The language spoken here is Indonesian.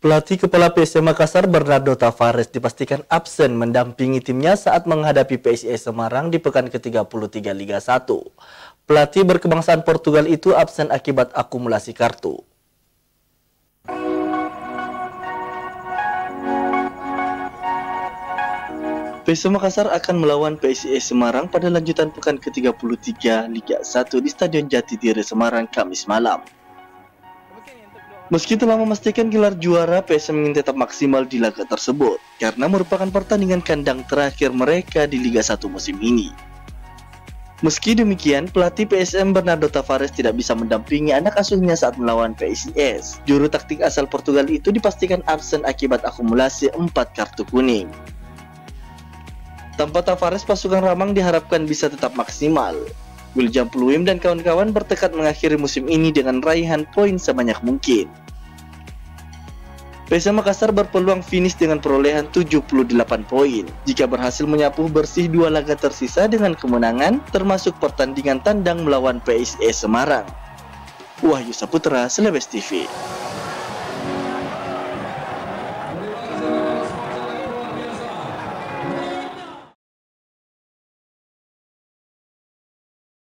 Pelatih kepala PSM Makassar Bernardo Tavares dipastikan absen mendampingi timnya saat menghadapi PSIS Semarang di pekan ke-33 Liga 1. Pelatih berkebangsaan Portugal itu absen akibat akumulasi kartu. PSM Makassar akan melawan PSIS Semarang pada lanjutan pekan ke-33 Liga 1 di Stadion Jatidiri Semarang Kamis malam. Meski telah memastikan gelar juara, PSM ingin tetap maksimal di laga tersebut karena merupakan pertandingan kandang terakhir mereka di Liga 1 musim ini. Meski demikian, pelatih PSM Bernardo Tavares tidak bisa mendampingi anak asuhnya saat melawan PSIS. Juru taktik asal Portugal itu dipastikan absen akibat akumulasi 4 kartu kuning. Tanpa Tavares, pasukan Ramang diharapkan bisa tetap maksimal. William Pluim dan kawan-kawan bertekad mengakhiri musim ini dengan raihan poin sebanyak mungkin. PSM Makassar berpeluang finish dengan perolehan 78 poin jika berhasil menyapu bersih dua laga tersisa dengan kemenangan termasuk pertandingan tandang melawan PSIS Semarang. Wahyu Saputra, Selebes TV.